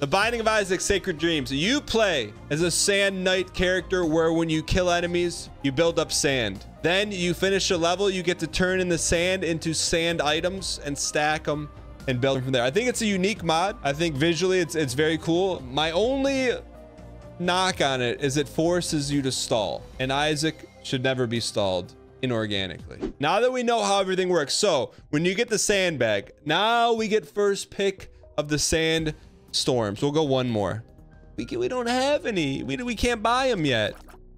The Binding of Isaac Sacred Dreams. You play as a Sand Knight character where when you kill enemies, you build up sand. Then you finish a level, you get to turn in the sand into sand items and stack them and build from there. I think it's a unique mod. I think visually it's it's very cool. My only knock on it is it forces you to stall. And Isaac should never be stalled inorganically. Now that we know how everything works, so when you get the sandbag, now we get first pick of the sand storms. We'll go one more. We, can, we don't have any. We, we can't buy them yet.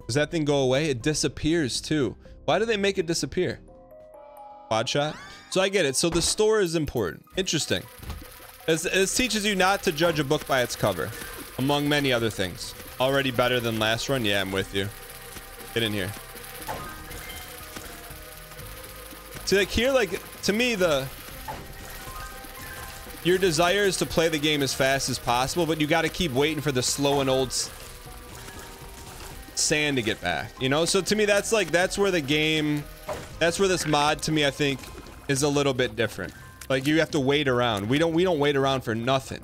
Does that thing go away? It disappears too. Why do they make it disappear? Quad shot? So I get it. So the store is important. Interesting. This, teaches you not to judge a book by its cover, among many other things. Already better than last run? Yeah, I'm with you. Get in here. See, like here, like, to me, the... Your desire is to play the game as fast as possible, but you got to keep waiting for the slow and old sand to get back, you know? So to me, that's like, that's where the game, that's where this mod, to me, I think, is a little bit different. Like, you have to wait around. We don't, we don't wait around for nothing.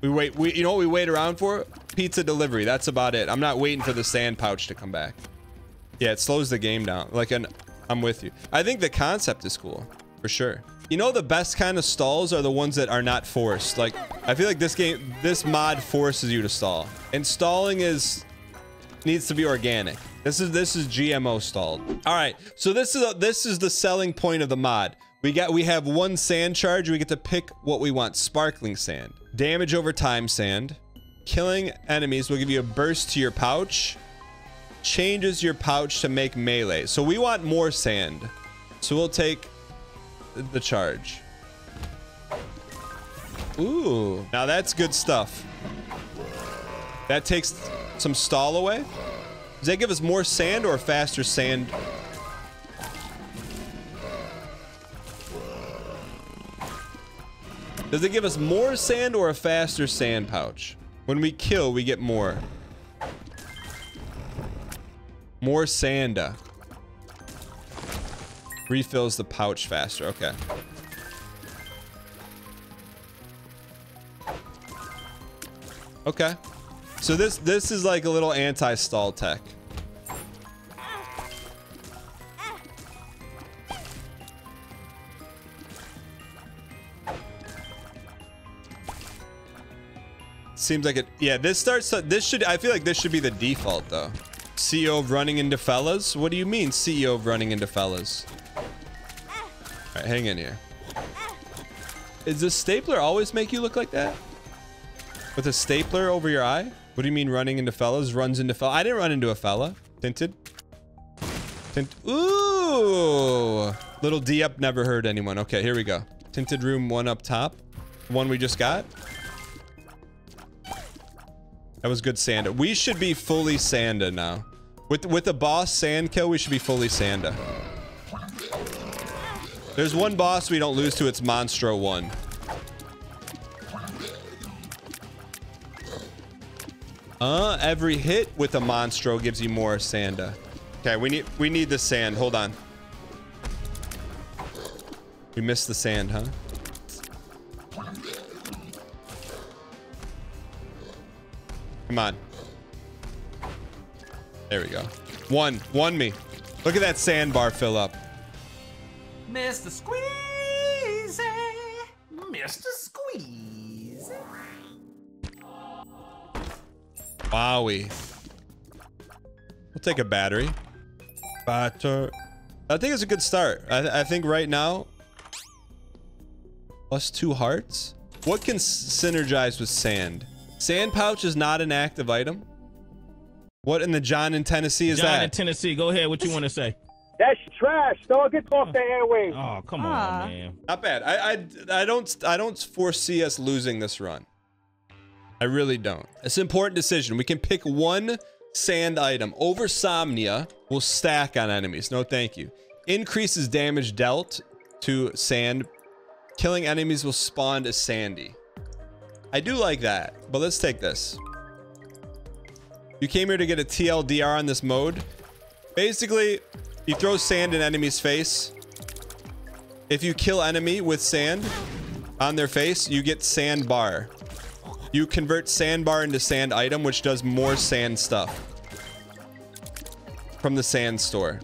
We wait, we, you know what we wait around for? Pizza delivery. That's about it. I'm not waiting for the sand pouch to come back. Yeah, it slows the game down. Like an I'm with you. I think the concept is cool, for sure. You know, the best kind of stalls are the ones that are not forced. Like, I feel like this game, this mod forces you to stall. And stalling is, needs to be organic. This is, this is GMO stalled. All right, so this is, a, this is the selling point of the mod. We got, we have one sand charge. We get to pick what we want. Sparkling sand. Damage over time sand. Killing enemies will give you a burst to your pouch changes your pouch to make melee. So we want more sand. So we'll take the charge. Ooh, now that's good stuff. That takes some stall away. Does that give us more sand or faster sand? Does it give us more sand or a faster sand pouch? When we kill, we get more. More Sanda. Refills the pouch faster. Okay. Okay. So this this is like a little anti-stall tech. Seems like it. Yeah, this starts. This should. I feel like this should be the default though. CEO of running into fellas? What do you mean CEO of running into fellas? Hang in here. Is the stapler always make you look like that? With a stapler over your eye? What do you mean running into fellas? Runs into fella? I didn't run into a fella. Tinted. Tint. Ooh. Little D up never hurt anyone. Okay, here we go. Tinted room one up top. One we just got. That was good Sanda. We should be fully Sanda now. With with the boss sand kill, we should be fully Sanda. There's one boss we don't lose to. It's Monstro 1. Uh, every hit with a Monstro gives you more Sanda. Okay, we need we need the sand. Hold on. We missed the sand, huh? Come on. There we go. One. One me. Look at that sandbar fill up. Mr. Squeezy. Mr. Squeeze. Wowie. We'll take a battery. Batter. I think it's a good start. I, I think right now, plus two hearts. What can synergize with sand? Sand pouch is not an active item. What in the John in Tennessee is John that? in Tennessee, go ahead. What you want to say? That's trash, dog. Get off the airwaves. Oh, come Aw. on, man. Not bad. I, I I don't I don't foresee us losing this run. I really don't. It's an important decision. We can pick one sand item over Somnia. Will stack on enemies. No, thank you. Increases damage dealt to sand. Killing enemies will spawn as sandy. I do like that, but let's take this. You came here to get a TLDR on this mode. Basically, you throw sand in enemy's face. If you kill enemy with sand on their face, you get sand bar. you convert sandbar into sand item, which does more sand stuff from the sand store.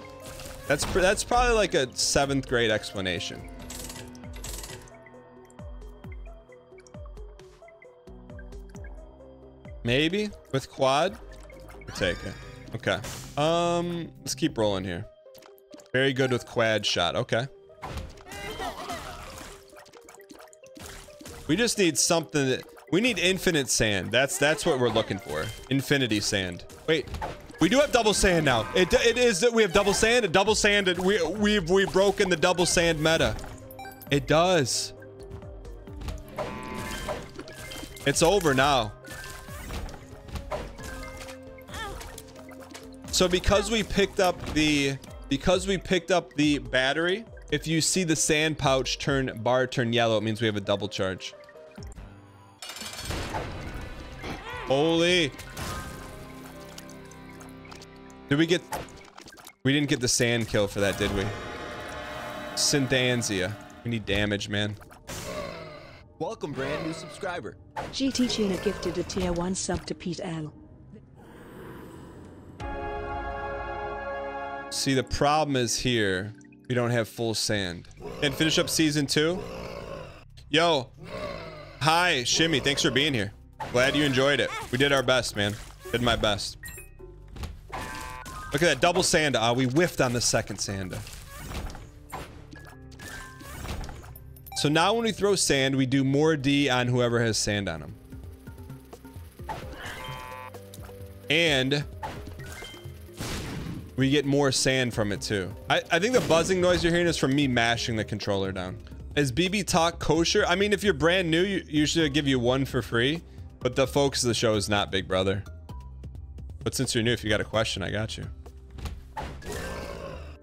That's that's probably like a seventh grade explanation. Maybe with quad, we'll take it. Okay. Um, let's keep rolling here. Very good with quad shot. Okay. We just need something that we need infinite sand. That's that's what we're looking for. Infinity sand. Wait, we do have double sand now. It, it is that we have double sand. Double sand. We we've we've broken the double sand meta. It does. It's over now. So because we picked up the because we picked up the battery, if you see the sand pouch turn bar turn yellow, it means we have a double charge. Holy. Did we get We didn't get the sand kill for that, did we? Synthansia. We need damage, man. Welcome, brand new subscriber. GT Tuna gifted a tier 1 sub to Pete L. See, the problem is here. We don't have full sand. And finish up season two. Yo. Hi, Shimmy. Thanks for being here. Glad you enjoyed it. We did our best, man. Did my best. Look at that double sanda. Ah, we whiffed on the second sanda. So now when we throw sand, we do more D on whoever has sand on them. And we get more sand from it too. I, I think the buzzing noise you're hearing is from me mashing the controller down. Is BB Talk kosher? I mean, if you're brand new, you usually give you one for free, but the focus of the show is not Big Brother. But since you're new, if you got a question, I got you.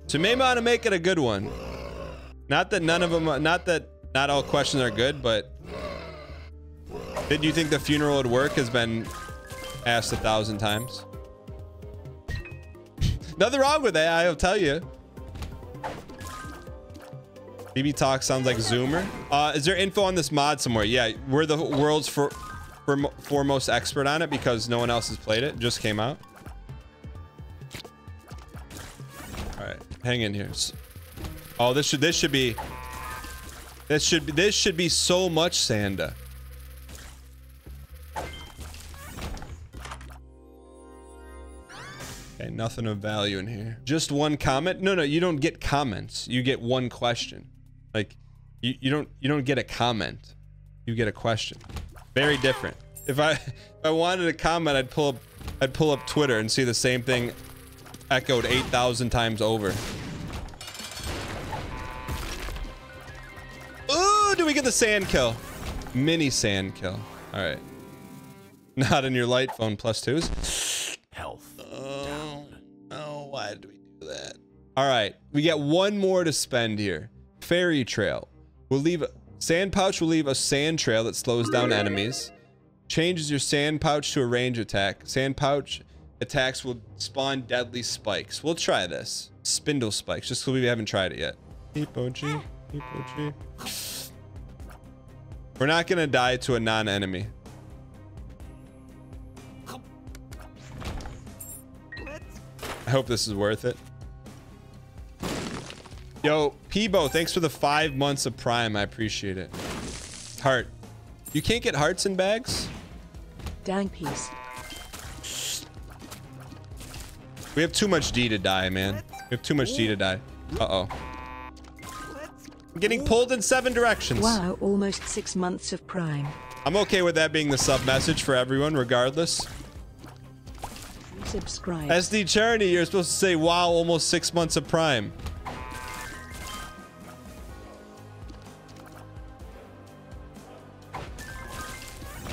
So maybe want to make it a good one. Not that none of them, uh, not that not all questions are good, but did you think the funeral would work has been asked a thousand times. Nothing wrong with that, I'll tell you. BB Talk sounds like Zoomer. Uh, is there info on this mod somewhere? Yeah, we're the world's for, for, foremost expert on it because no one else has played it. Just came out. All right, hang in here. Oh, this should this should be this should be this should be so much Sanda. Okay, nothing of value in here. Just one comment? No, no, you don't get comments. You get one question. Like you, you don't you don't get a comment. You get a question. Very different. If I if I wanted a comment, I'd pull up I'd pull up Twitter and see the same thing echoed 8,000 times over. Ooh, do we get the sand kill? Mini sand kill. All right. Not in your light phone plus twos. All right, we get one more to spend here. Fairy trail. We'll leave sand pouch. Will leave a sand trail that slows down enemies. Changes your sand pouch to a range attack. Sand pouch attacks will spawn deadly spikes. We'll try this. Spindle spikes, just because we haven't tried it yet. We're not gonna die to a non-enemy. I hope this is worth it. Yo, Peebo, thanks for the five months of Prime. I appreciate it. Heart. You can't get hearts in bags? Dang piece. We have too much D to die, man. We have too much D to die. Uh-oh. I'm getting pulled in seven directions. Wow, almost six months of Prime. I'm okay with that being the sub message for everyone, regardless. Subscribe. SD Charity, you're supposed to say, wow, almost six months of Prime.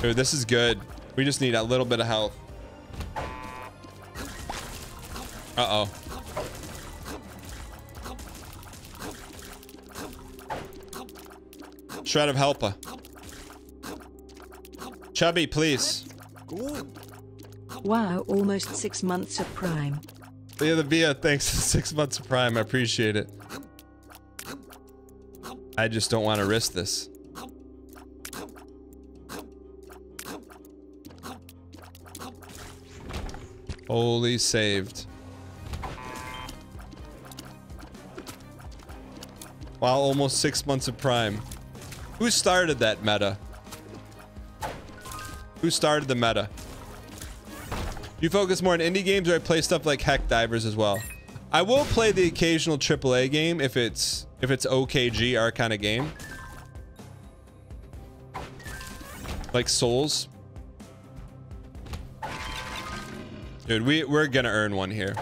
Dude, this is good. We just need a little bit of health. Uh-oh. Shred of Helpa. Chubby, please. Wow, almost six months of Prime. Yeah, the Via, thanks for six months of Prime. I appreciate it. I just don't want to risk this. Holy saved. Wow, almost six months of Prime. Who started that meta? Who started the meta? You focus more on indie games or I play stuff like Heck Divers as well? I will play the occasional AAA game if it's if it's OKG, our kind of game. Like Souls. Dude, we, we're gonna earn one here.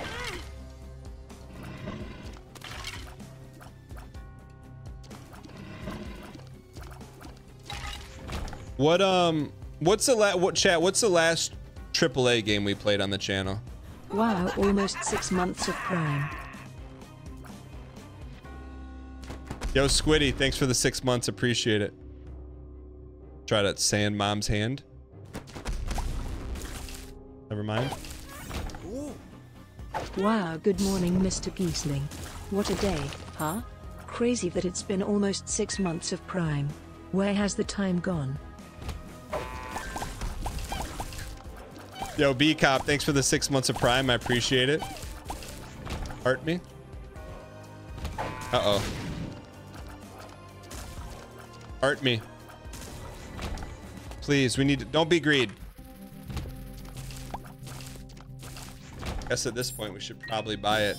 What um what's the last, what chat what's the last AAA game we played on the channel? Wow, almost six months of Prime. Yo, Squiddy, thanks for the six months. Appreciate it. Try that sand mom's hand. Never mind. Wow, good morning, Mr. Gheesling. What a day, huh? Crazy that it's been almost six months of Prime. Where has the time gone? Yo, B Cop, thanks for the six months of Prime. I appreciate it. Heart me. Uh oh. Heart me. Please, we need to. Don't be greed. I guess at this point we should probably buy it.